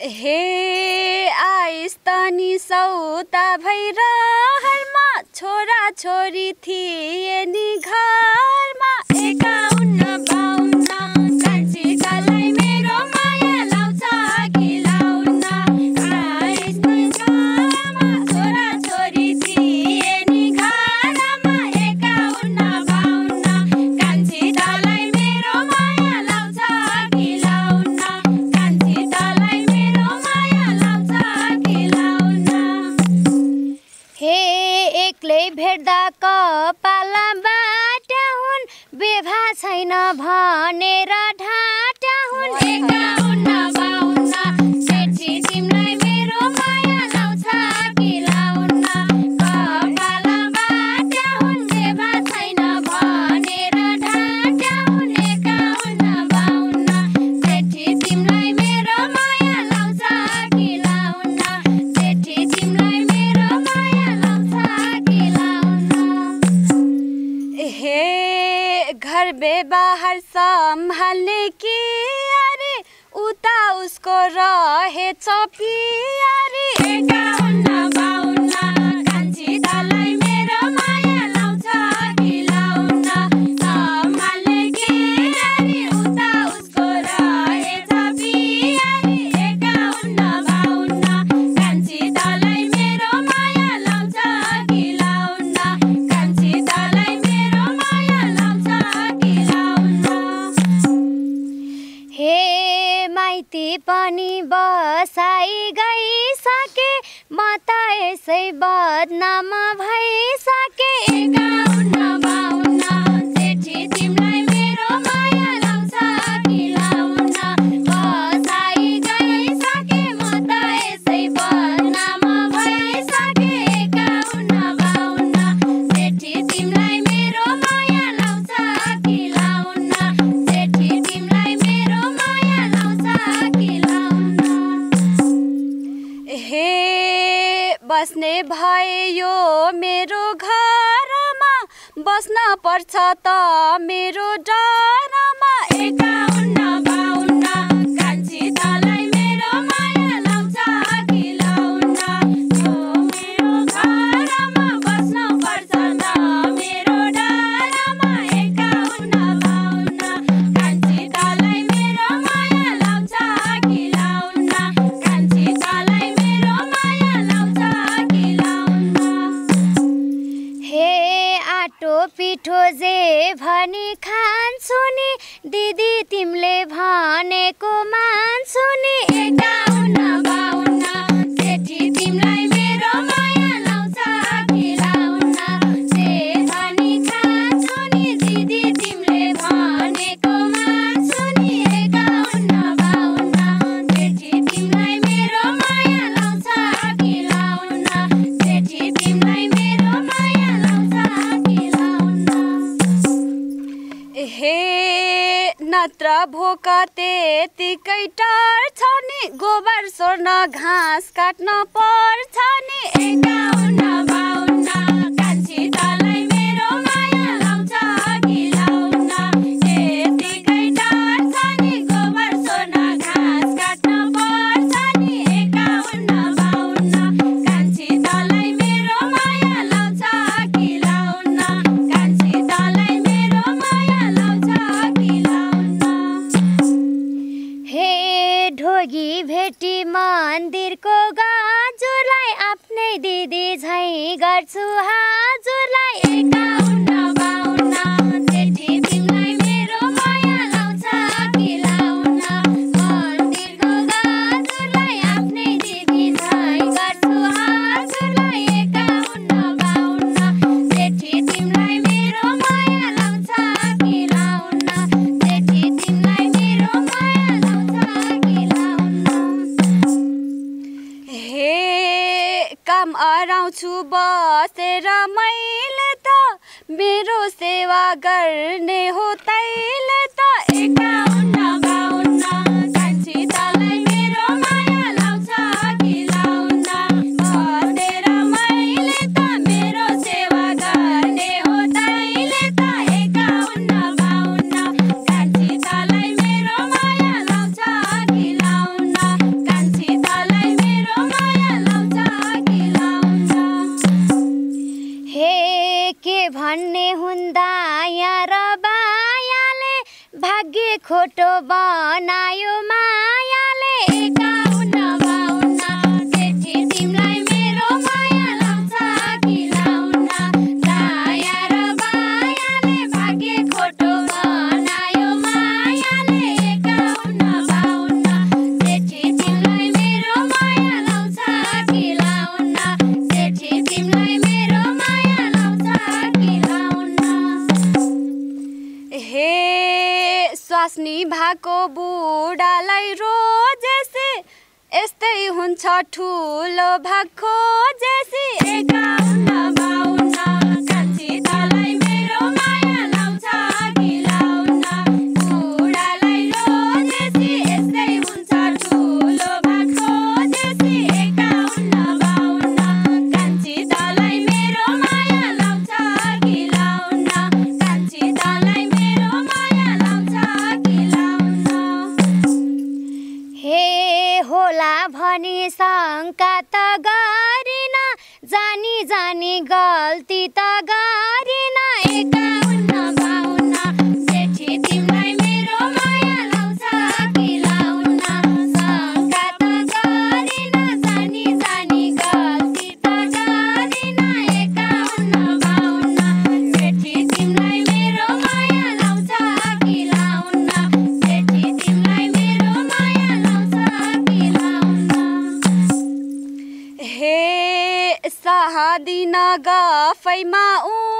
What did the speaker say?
हे आइस्तानी सौता भैरमा छोरा छोरी थिए नि घरमा एकाउन्न छैन भनेर व्यवहार सम्हाले कि अरे? उता उसको रहेछ प्यारे। माइती पनि बसाइ गइसके म त यसै बदनाम भइसके। गाउँ बस्ने भए यो मेरो घरमा बस्न पर्छ त मेरो डरमा। एकाउन्न पिठो जे भनी खान्छु नि दिदी तिमीले भनेको मान्छु नि मात्र भोक त्यतिकै छ नि? गोबर सोर्न घाँस काट्न पर्छ नि? छु हजुरलाई काम अराउँछु बसेर मैले त मेरो सेवा गर्ने हो तैले त एकाउन्न भाग्य खोटो बनायो मायाले। स्वास्नी भएको बुढालाई रोजेसी। यस्तै हुन्छ ठुलो भएको जेसी। होला भने शङ्का त गरिन। जानी जानी गल्ती त दिन गफैमा ऊ